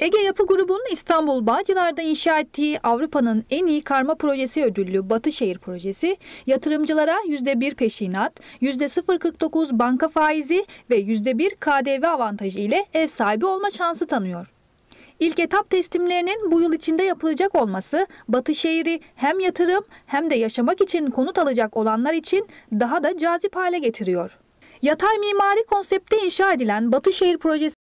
Ege Yapı Grubu'nun İstanbul Bağcılar'da inşa ettiği Avrupa'nın en iyi karma projesi ödüllü Batışehir projesi, yatırımcılara %1 peşinat, %0.49 banka faizi ve %1 KDV avantajı ile ev sahibi olma şansı tanıyor. İlk etap teslimlerinin bu yıl içinde yapılacak olması Batışehir'i hem yatırım hem de yaşamak için konut alacak olanlar için daha da cazip hale getiriyor. Yatay mimari konsepte inşa edilen Batışehir projesi